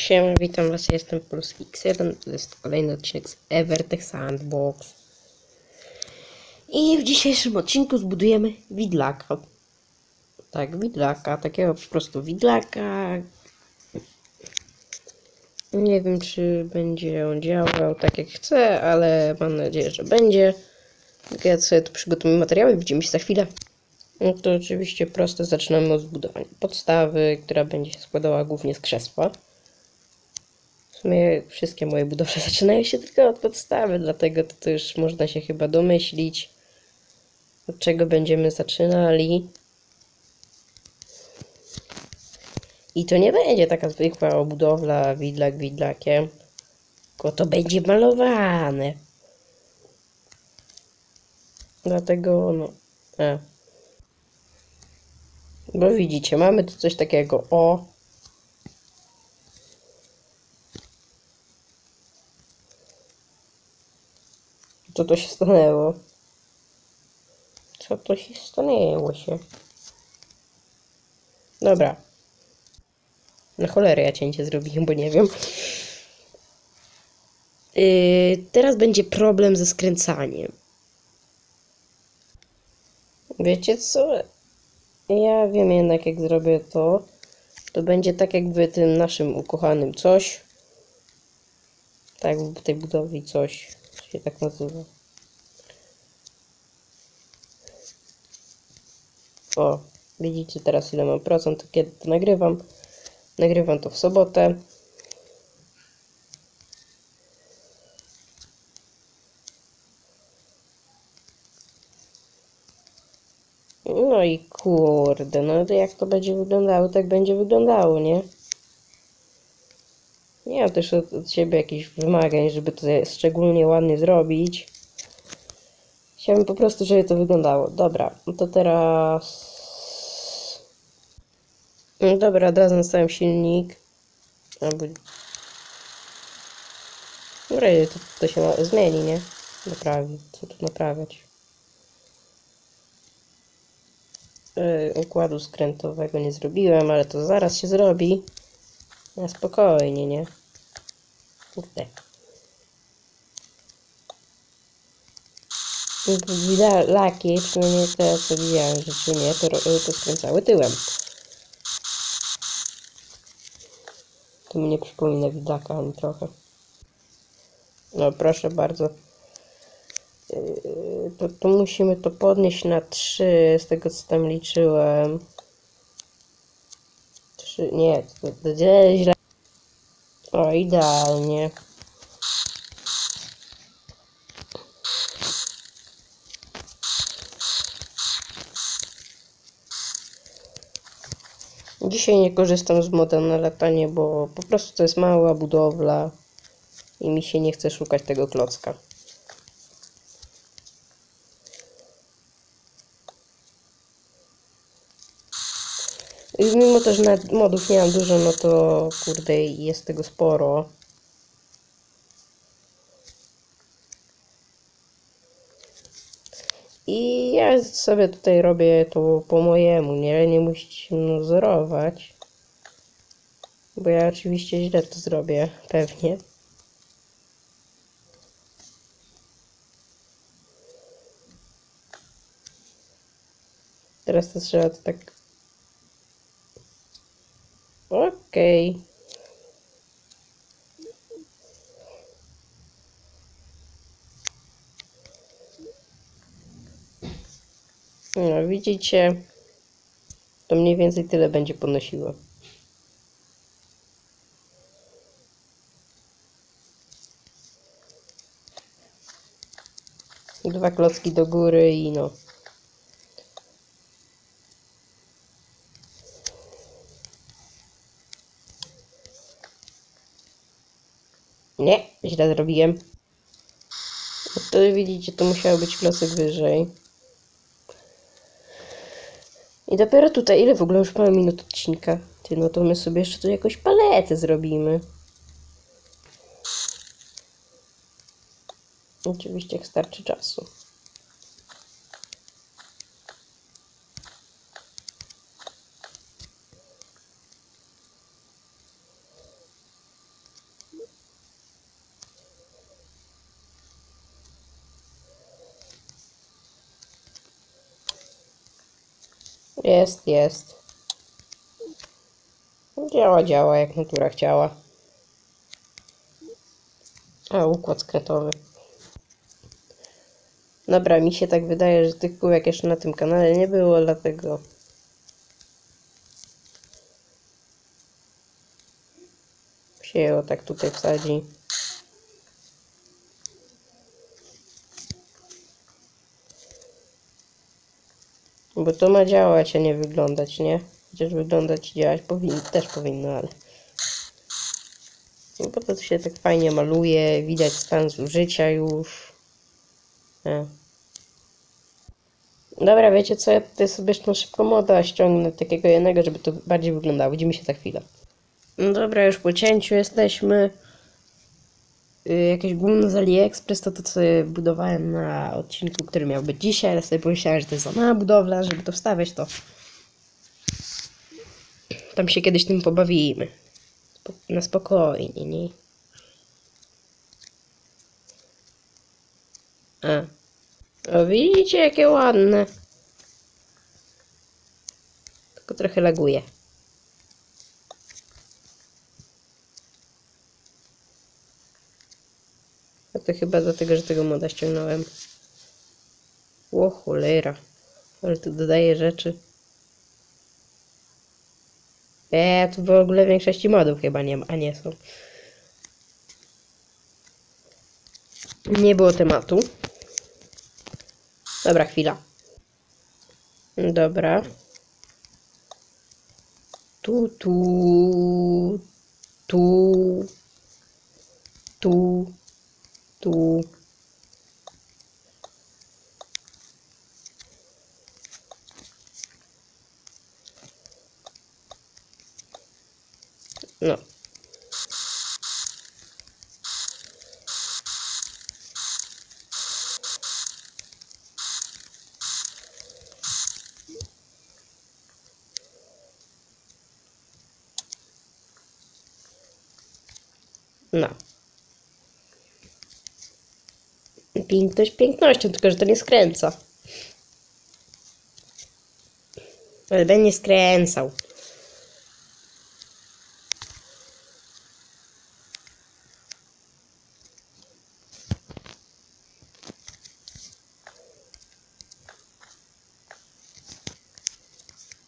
Siema, witam was, jestem Polski X1, to jest kolejny odcinek z Evertech Sandbox. I w dzisiejszym odcinku zbudujemy widlaka. Tak, widlaka, takiego po prostu widlaka. Nie wiem, czy będzie on działał tak jak chcę, ale mam nadzieję, że będzie. Ja sobie tu przygotuję materiały, widzimy się za chwilę. No to oczywiście proste, zaczynamy od zbudowania podstawy, która będzie się składała głównie z krzesła. W sumie wszystkie moje budowle zaczynają się tylko od podstawy, dlatego to, to już można się chyba domyślić, od czego będziemy zaczynali. I to nie będzie taka zwykła budowla widlak widlakiem, tylko to będzie malowane. Dlatego no... A. Bo widzicie, mamy tu coś takiego o. Co to się stanęło? Co to się stanęło się? Dobra. Na cholerę ja cięcie zrobiłem, bo nie wiem. Yy, teraz będzie problem ze skręcaniem. Wiecie co? Ja wiem jednak jak zrobię to. To będzie tak jak w tym naszym ukochanym coś. Tak, w tej budowie coś się tak nazywa. O, widzicie teraz ile mam procent, kiedy to nagrywam. Nagrywam to w sobotę. No i kurde, no to jak to będzie wyglądało, tak będzie wyglądało, nie? Nie mam też od, od siebie jakichś wymagań, żeby to szczególnie ładnie zrobić. Chciałbym po prostu, żeby to wyglądało. Dobra, to teraz... No dobra, od razu nastawiam silnik. Albo... Dobra, to, to się zmieni, nie? Naprawi. Co tu naprawiać? Yy, układu skrętowego nie zrobiłem, ale to zaraz się zrobi. Na spokojnie, nie? Kurde. Laki, przynajmniej te co widziałem, że czy nie, to, to skręcały tyłem. To mi nie przypomina widlaka ani trochę. No proszę bardzo. Yy, to, to musimy to podnieść na 3, z tego co tam liczyłem. 3, nie, to, to źle. O, idealnie. Dzisiaj nie korzystam z moda na latanie, bo po prostu to jest mała budowla i mi się nie chce szukać tego klocka. I mimo to, że nawet modów nie mam dużo, no to kurde jest tego sporo. I ja sobie tutaj robię to po mojemu, nie? Nie musicie. Bo ja oczywiście źle to zrobię, pewnie. Teraz to trzeba to tak... Okej. Okay. No, widzicie, to mniej więcej tyle będzie ponosiło. Dwa klocki do góry i no. Nie, źle zrobiłem. To widzicie, to musiało być klocek wyżej. I dopiero tutaj, ile w ogóle już mamy minut odcinka? Ty, no to my sobie jeszcze tu jakąś paletę zrobimy. Oczywiście jak starczy czasu. Jest, jest. Działa, działa, jak natura chciała. A, układ skretowy. Dobra, mi się tak wydaje, że tych kółek jeszcze na tym kanale nie było, dlatego... się tak tutaj wsadzi. Bo to ma działać, a nie wyglądać, nie? Chociaż wyglądać i działać powin też powinno, ale... No bo to się tak fajnie maluje, widać stan zużycia już. E. Dobra, wiecie co, ja tutaj sobie jeszcze szybko moda ściągnę takiego jednego, żeby to bardziej wyglądało. Widzimy się za chwilę. No dobra, już po cięciu jesteśmy. Y, Jakieś gówno z AliExpress, to to co budowałem na odcinku, który miał być dzisiaj, ale sobie pomyślałem, że to jest za mała budowla, żeby to wstawiać, to tam się kiedyś tym pobawimy. Na spokojnie, nie? A. O, widzicie, jakie ładne. Tylko trochę laguje. To chyba dlatego, że tego moda ściągnąłem. O cholera. Ale tu dodaję rzeczy. Eee, tu w ogóle większości modów chyba nie ma, a nie są. Nie było tematu. Dobra, chwila. Dobra. Tu, tu, tu, tu. No. No. Piękność pięknością, tylko że to nie skręca. Ale będzie skręcał.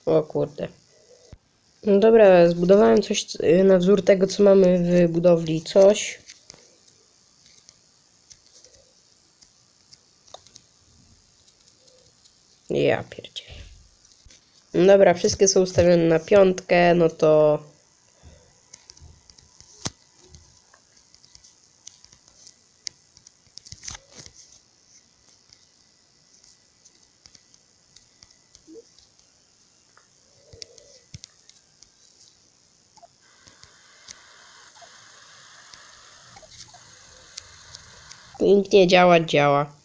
O kurde. No dobra, zbudowałem coś y, na wzór tego, co mamy w budowli. Coś. Ja pierdzielę. No Dobra, wszystkie są ustawione na piątkę, no to... Pięknie działa, działa.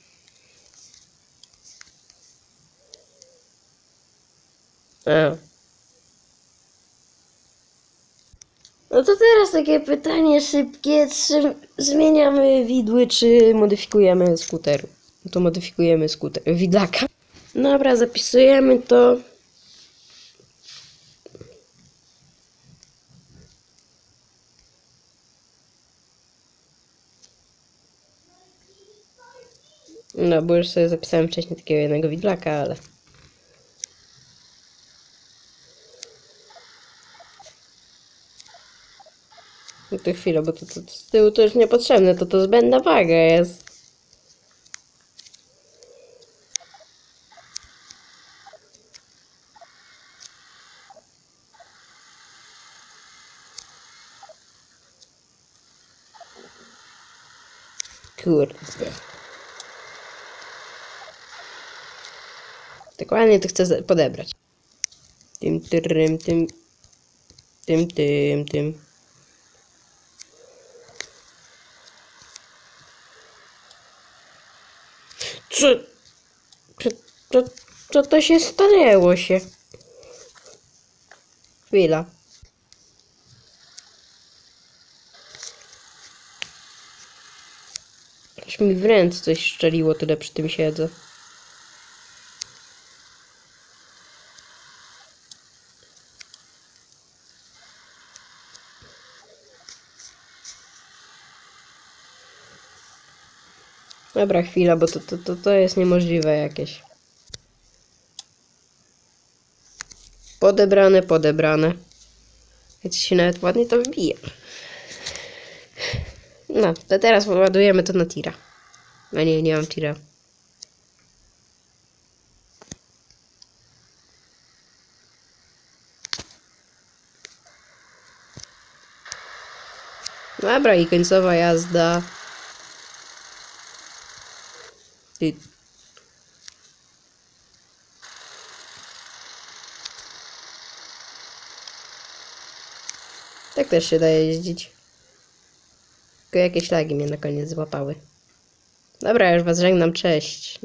A. No to teraz takie pytanie szybkie, czy zmieniamy widły, czy modyfikujemy skuter? No to modyfikujemy skuter, widlaka. Dobra, zapisujemy to. No, bo już sobie zapisałem wcześniej takiego jednego widlaka, ale... to chwilę, bo to, to, to z tyłu to już niepotrzebne, to to zbędna waga jest. Kurde. Dokładnie to chcę podebrać. Tym, tym, tym, tym, tym, tym. Co, co, co, co to się stanęło się? Chwila. Aż mi w ręce coś szczeliło, tyle przy tym siedzę. Dobra, chwila, bo to, to, to, to jest niemożliwe jakieś. Podebrane, podebrane. Więc się nawet ładnie to wybije. No, to teraz ładujemy to na tira. A nie, nie mam tira. Dobra, i końcowa jazda. Ty. Tak też się daje jeździć. Tylko jakieś lagi mnie na koniec złapały. Dobra, już was żegnam, cześć.